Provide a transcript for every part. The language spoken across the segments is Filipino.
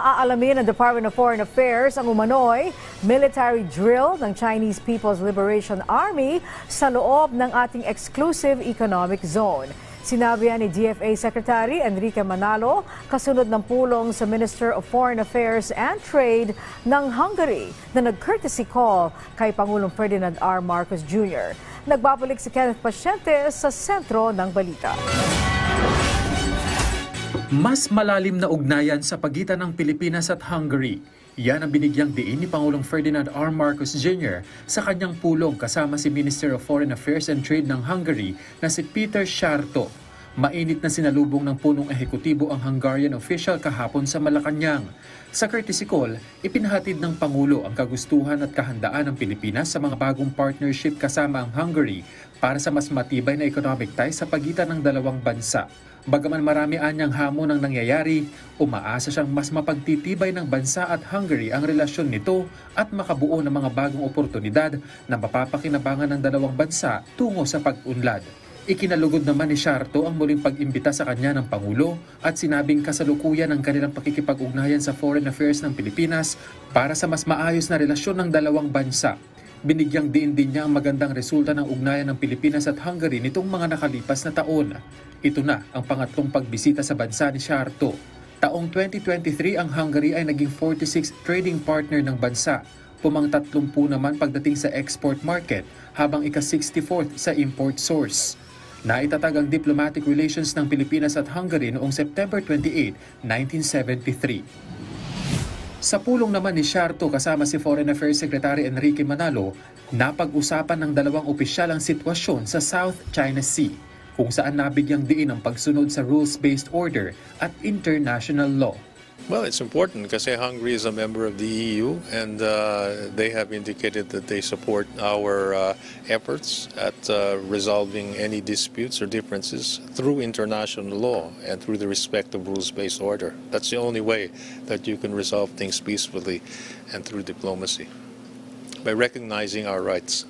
Aalamin ng Department of Foreign Affairs ang umano'y military drill ng Chinese People's Liberation Army sa loob ng ating exclusive economic zone. Sinabi ni DFA Secretary Enrique Manalo kasunod ng pulong sa Minister of Foreign Affairs and Trade ng Hungary na nag-courtesy call kay Pangulong Ferdinand R. Marcos Jr. Nagbabalik si Kenneth Pasyente sa sentro ng balita. Mas malalim na ugnayan sa pagitan ng Pilipinas at Hungary. Yan ang binigyang diin ni Pangulong Ferdinand R. Marcos Jr. sa kanyang pulong kasama si Minister of Foreign Affairs and Trade ng Hungary na si Peter Sharto. Mainit na sinalubong ng punong ehekutibo ang Hungarian official kahapon sa Malacanang. Sa courtesy call, ipinahatid ng Pangulo ang kagustuhan at kahandaan ng Pilipinas sa mga bagong partnership kasama ang Hungary para sa mas matibay na economic ties sa pagitan ng dalawang bansa. Bagaman marami anyang hamon ang nangyayari, umaasa siyang mas mapagtitibay ng bansa at Hungary ang relasyon nito at makabuo ng mga bagong oportunidad na mapapakinabangan ng dalawang bansa tungo sa pag-unlad. Ikinalugod naman ni Sharto ang muling pag-imbita sa kanya ng Pangulo at sinabing kasalukuyan ang kanilang pakikipag-ugnayan sa foreign affairs ng Pilipinas para sa mas maayos na relasyon ng dalawang bansa. Binigyang diin din niya ang magandang resulta ng ugnayan ng Pilipinas at Hungary nitong mga nakalipas na taon. Ito na ang pangatlong pagbisita sa bansa ni Sharto. Taong 2023 ang Hungary ay naging 46th trading partner ng bansa. Pumang 30 naman pagdating sa export market habang ika-64th sa import source. Naitatag ang diplomatic relations ng Pilipinas at Hungary noong September 28, 1973. Sa pulong naman ni Sharto kasama si Foreign Affairs Secretary Enrique Manalo, napag-usapan ng dalawang opisyal ang sitwasyon sa South China Sea, kung saan nabigyang diin ang pagsunod sa rules-based order at international law. Well, it's important because Hungary is a member of the EU, and uh, they have indicated that they support our uh, efforts at uh, resolving any disputes or differences through international law and through the respect of rules-based order. That's the only way that you can resolve things peacefully and through diplomacy by recognizing our rights.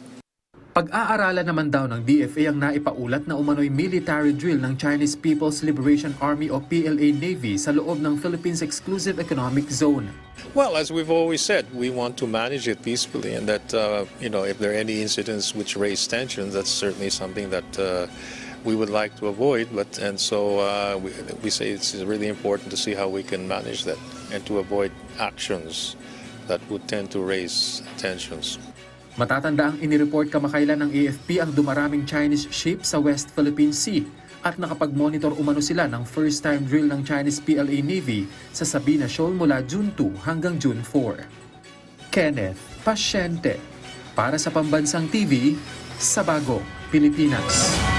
Pag-aaralan naman daw ng DFA ang naipaulat na umano'y military drill ng Chinese People's Liberation Army o PLA Navy sa loob ng Philippines Exclusive Economic Zone. Well, as we've always said, we want to manage it peacefully, and that uh, you know, if there are any incidents which raise tensions, that's certainly something that uh, we would like to avoid. But and so uh, we, we say it's really important to see how we can manage that and to avoid actions that would tend to raise tensions. Matatanda ang inireport kamakailan ng AFP ang dumaraming Chinese ship sa West Philippine Sea at nakapag-monitor umano sila ng first-time drill ng Chinese PLA Navy sa Sabina Shoal mula June 2 hanggang June 4. Kenneth Pasyente para sa Pambansang TV sa Bago, Pilipinas.